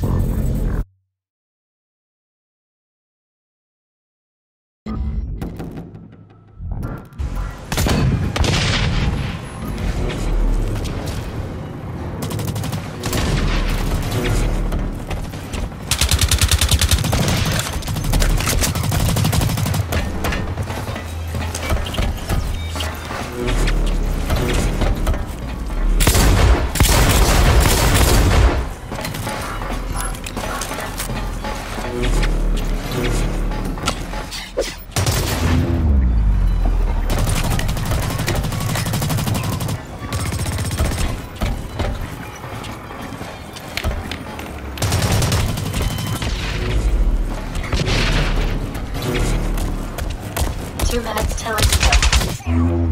Two minutes till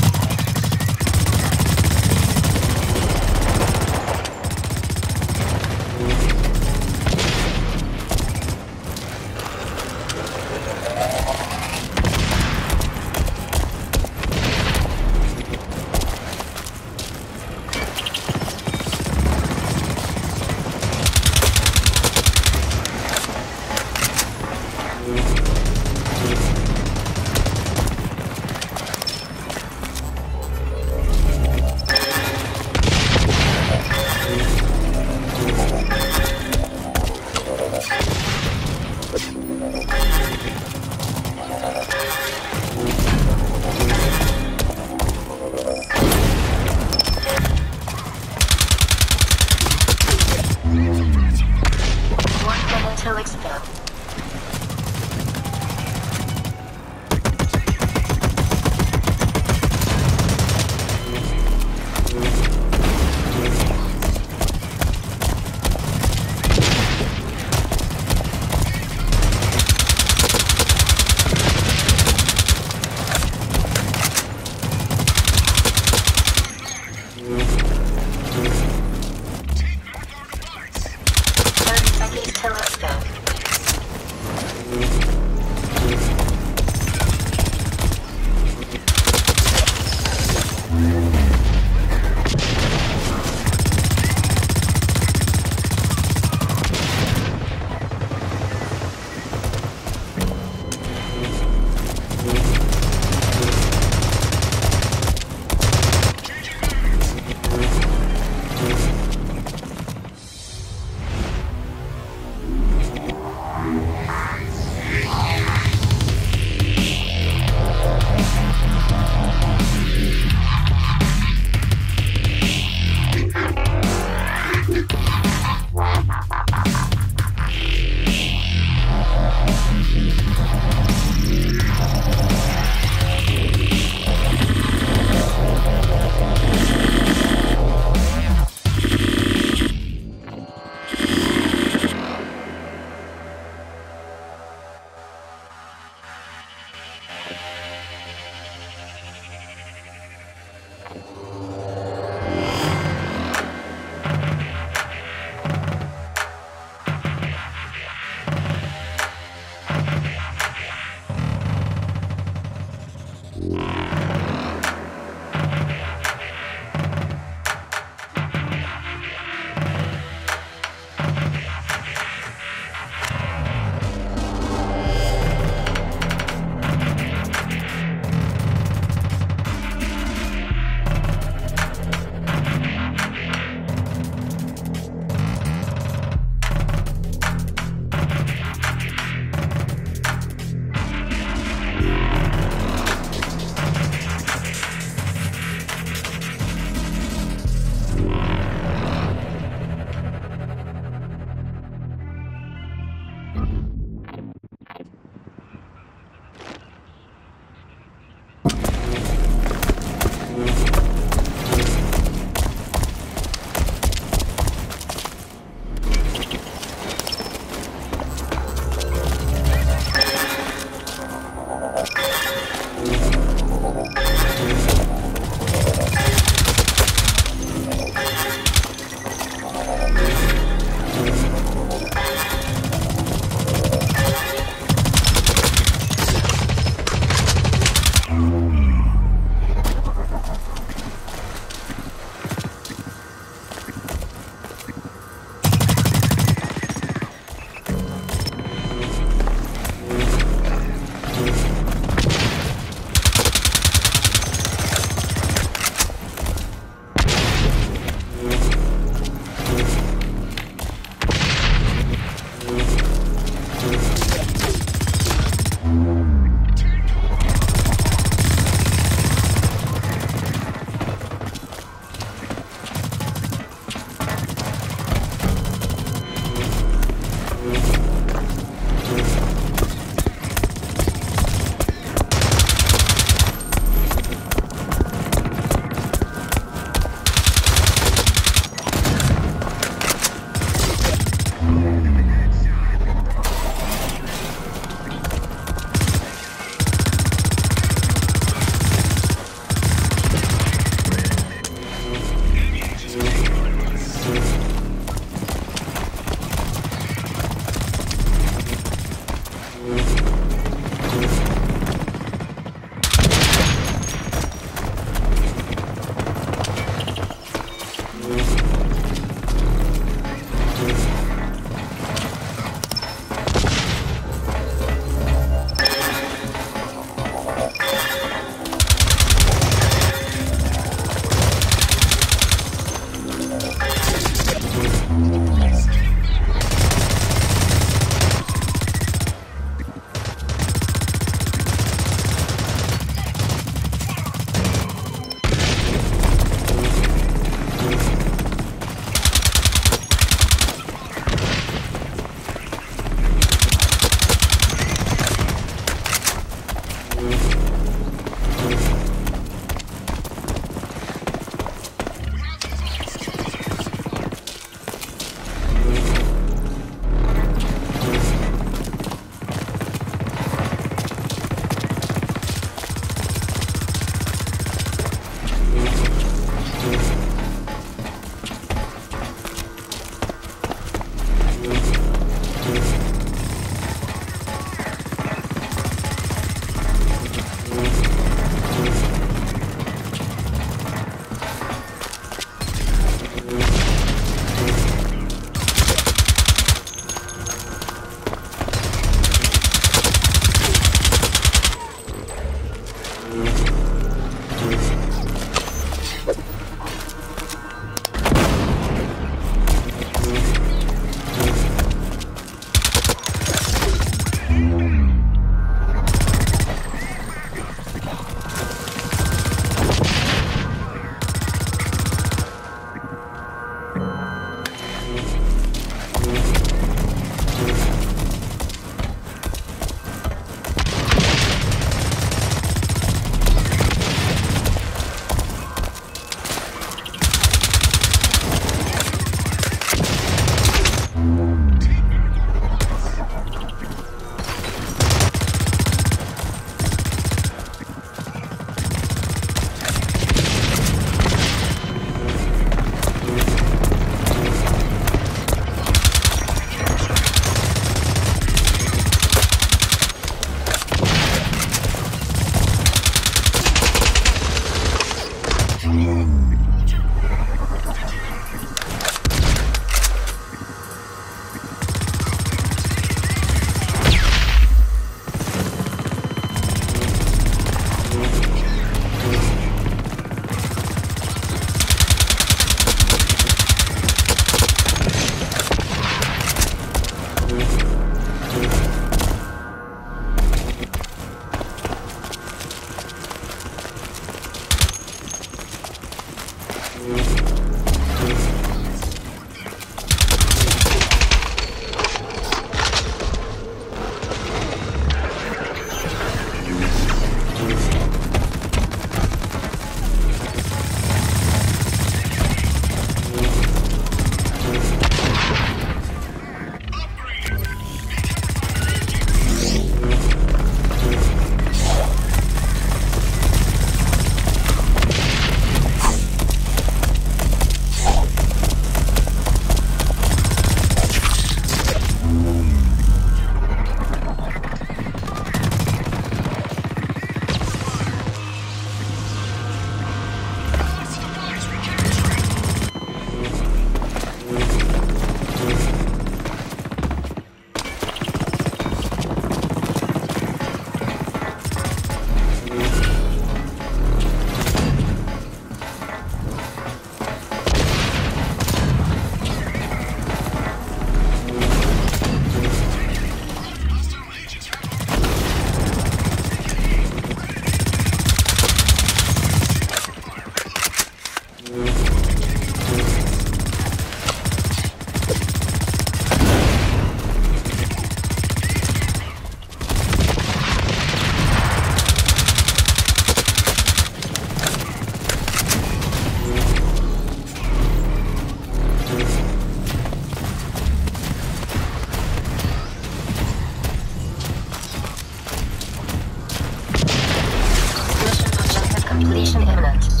alert.